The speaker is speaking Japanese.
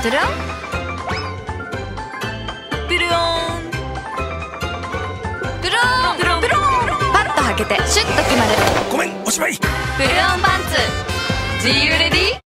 トゥルンピルヨンプルーンプルンプルンパッと履けてシュッと決まるごめんおしまいプルーンパンツ G ユレディ